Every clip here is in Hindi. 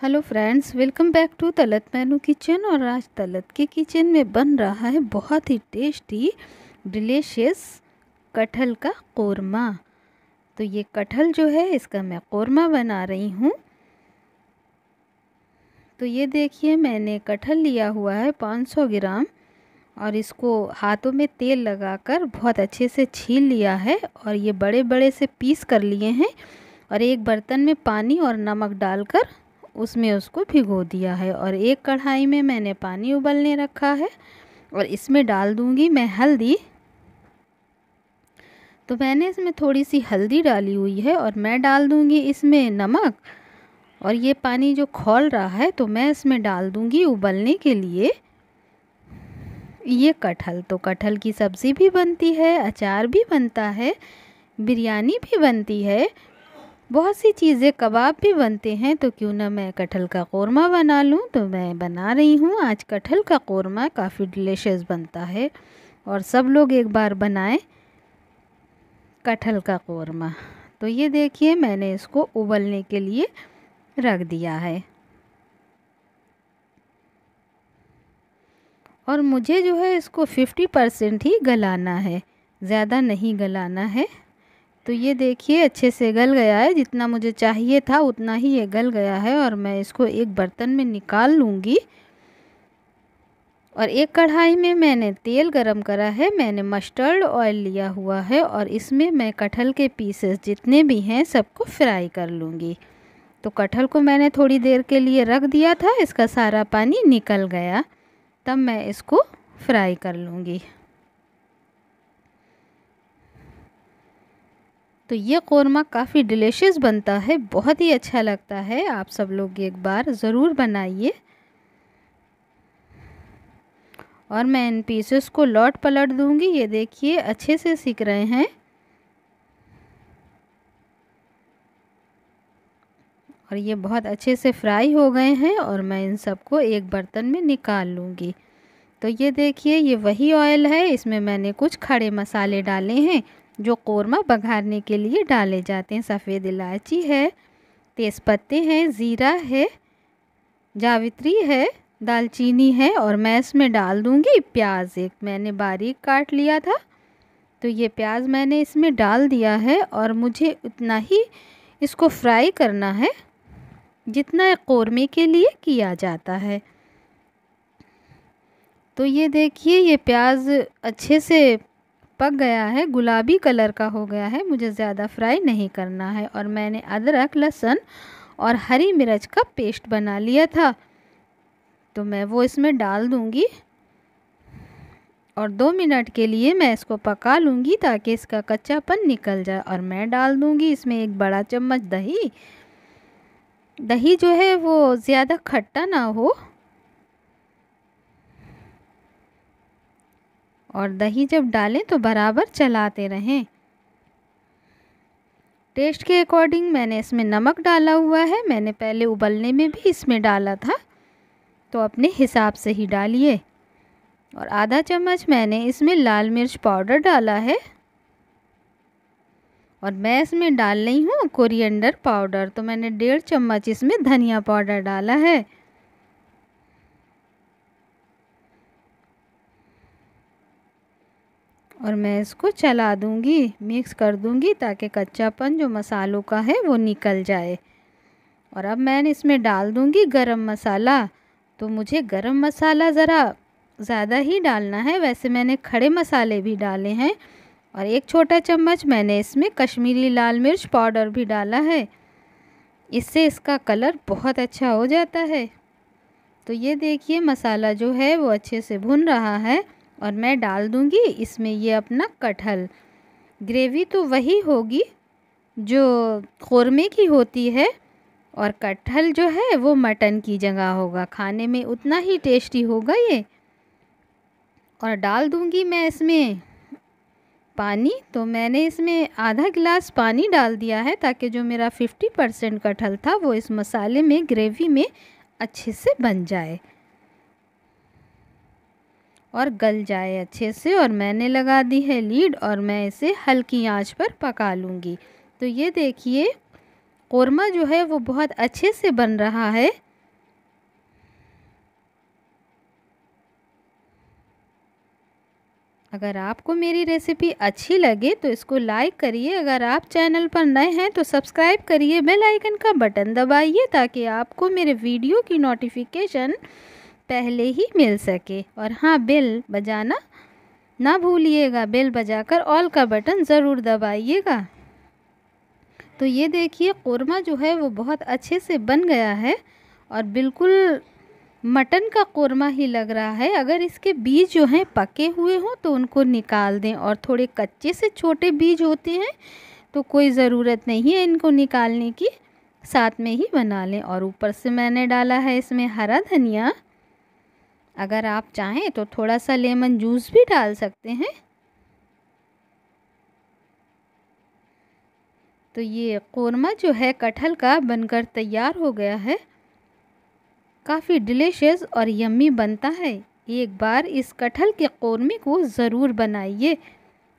Hello friends welcome back to Talat menu kitchen और आज तलत के किचन में बन रहा है बहुत ही टेस्टी डिलीशियस कटहल का कोरमा। तो ये कटहल जो है, इसका मैं कोरमा बना रही हूँ। तो ये देखिए, मैंने कटहल लिया हुआ है 500 ग्राम और इसको हाथों में तेल लगाकर बहुत अच्छे से छील लिया है और ये बड़े बड़े से पीस कर लिए हैं और एक बर्तन में पानी और नमक डालकर उसमें उसको भिगो दिया है और एक कढ़ाई में मैंने पानी उबलने रखा है और इसमें डाल दूँगी मैं हल्दी। तो मैंने इसमें थोड़ी सी हल्दी डाली हुई है और मैं डाल दूँगी इसमें नमक और ये पानी जो खोल रहा है तो मैं इसमें डाल दूँगी उबलने के लिए। ये कटहल तो कटहल की सब्ज़ी भी बनती है, अचार भी बनता है, बिरयानी भी बनती है बहुत सी चीज़ें कबाब भी बनते हैं तो क्यों ना मैं कटहल का कौरमा बना लूँ? तो मैं बना रही हूँ। आज कटहल का कौरमा काफ़ी डिलीशियस बनता है और सब लोग एक बार बनाएँ कटहल का कौरमा। तो ये देखिए, मैंने इसको उबलने के लिए रख दिया है। और मुझे जो है इसको फिफ्टी परसेंट ही गलाना है, ज़्यादा नहीं गलाना है। तो ये देखिए, अच्छे से गल गया है। जितना मुझे चाहिए था, उतना ही ये गल गया है और मैं इसको एक बर्तन में निकाल लूँगी। और एक कढ़ाई में मैंने तेल गरम करा है, मैंने मस्टर्ड ऑयल लिया हुआ है और इसमें मैं कटहल के पीसेस जितने भी हैं, सबको फ्राई कर लूँगी। तो कटहल को मैंने थोड़ी देर के लिए रख दिया था, इसका सारा पानी निकल गया। तब मैं इसको फ्राई कर लूँगी। तो ये कौरमा काफ़ी डिलीशियस बनता है, बहुत ही अच्छा लगता है। आप सब लोग एक बार ज़रूर बनाइए। और मैं इन पीसेस को लौट पलट दूँगी, ये देखिए, अच्छे से सीख रहे हैं। और ये बहुत अच्छे से फ्राई हो गए हैं और मैं इन सबको एक बर्तन में निकाल लूँगी। तो ये देखिए, ये वही ऑयल है, इसमें मैंने कुछ खड़े मसाले डाले हैं। जो कौरमा बघारने के लिए डाले जाते हैं। सफ़ेद इलायची है, तेज़पत्ते हैं, ज़ीरा है, जावित्री है, दालचीनी है और मैं इसमें डाल दूँगी प्याज एक। मैंने बारीक काट लिया था तो ये प्याज मैंने इसमें डाल दिया है और मुझे उतना ही इसको फ्राई करना है, जितना कौरमे के लिए किया जाता है। तो ये देखिए, ये प्याज अच्छे से पक गया है, गुलाबी कलर का हो गया है, मुझे ज़्यादा फ्राई नहीं करना है। और मैंने अदरक, लहसुन और हरी मिर्च का पेस्ट बना लिया था। तो मैं वो इसमें डाल दूँगी और दो मिनट के लिए मैं इसको पका लूँगी ताकि इसका कच्चापन निकल जाए। और मैं डाल दूँगी इसमें एक बड़ा चम्मच दही। दही जो है वो ज़्यादा खट्टा ना हो। और दही जब डालें तो बराबर चलाते रहें। टेस्ट के अकॉर्डिंग मैंने इसमें नमक डाला हुआ है, मैंने पहले उबलने में भी इसमें डाला था तो अपने हिसाब से ही डालिए। और आधा चम्मच मैंने इसमें लाल मिर्च पाउडर डाला है। और मैं इसमें डाल रही हूँ कोरिएंडर पाउडर तो मैंने डेढ़ चम्मच इसमें धनिया पाउडर डाला है। और मैं इसको चला दूँगी मिक्स कर दूँगी ताकि कच्चापन जो मसालों का है वो निकल जाए। और अब मैंने इसमें डाल दूँगी गरम मसाला। तो मुझे गरम मसाला ज़रा ज़्यादा ही डालना है। वैसे मैंने खड़े मसाले भी डाले हैं और एक छोटा चम्मच मैंने इसमें कश्मीरी लाल मिर्च पाउडर भी डाला है। इससे इसका कलर बहुत अच्छा हो जाता है। तो ये देखिए मसाला जो है वो अच्छे से भुन रहा है। और मैं डाल दूँगी इसमें ये अपना कटहल। ग्रेवी तो वही होगी जो कौरमे की होती है और कटहल जो है वो मटन की जगह होगा। खाने में उतना ही टेस्टी होगा ये। और डाल दूँगी मैं इसमें पानी। तो मैंने इसमें आधा गिलास पानी डाल दिया है ताकि जो मेरा फिफ्टी परसेंट कटहल था वो इस मसाले में, ग्रेवी में अच्छे से बन जाए। और गल जाए अच्छे से और मैंने लगा दी है लीड और मैं इसे हल्की आँच पर पका लूँगी। तो ये देखिए, कौरमा जो है वो बहुत अच्छे से बन रहा है। अगर आपको मेरी रेसिपी अच्छी लगे तो इसको लाइक करिए। अगर आप चैनल पर नए हैं तो सब्सक्राइब करिए। बेल आइकन का बटन दबाइए ताकि आपको मेरे वीडियो की नोटिफिकेशन पहले ही मिल सके। और हाँ बेल बजाना ना भूलिएगा। बेल बजाकर ऑल का बटन ज़रूर दबाइएगा। तो ये देखिए, कौरमा जो है, वो बहुत अच्छे से बन गया है और बिल्कुल मटन का कौरमा ही लग रहा है। अगर इसके बीज जो हैं, पके हुए हों तो उनको निकाल दें और थोड़े कच्चे से छोटे बीज होते हैं तो कोई ज़रूरत नहीं है इनको निकालने की। साथ में ही बना लें और ऊपर से मैंने डाला है इसमें हरा धनिया। अगर आप चाहें तो थोड़ा सा लेमन जूस भी डाल सकते हैं। तो ये कौरमा जो है कटहल का बनकर तैयार हो गया है। काफ़ी डिलीशियस और यम्मी बनता है। एक बार इस कटहल के कौरमे को ज़रूर बनाइए।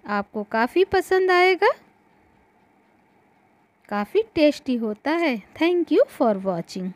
आपको काफ़ी पसंद आएगा। काफ़ी टेस्टी होता है। Thank you for watching.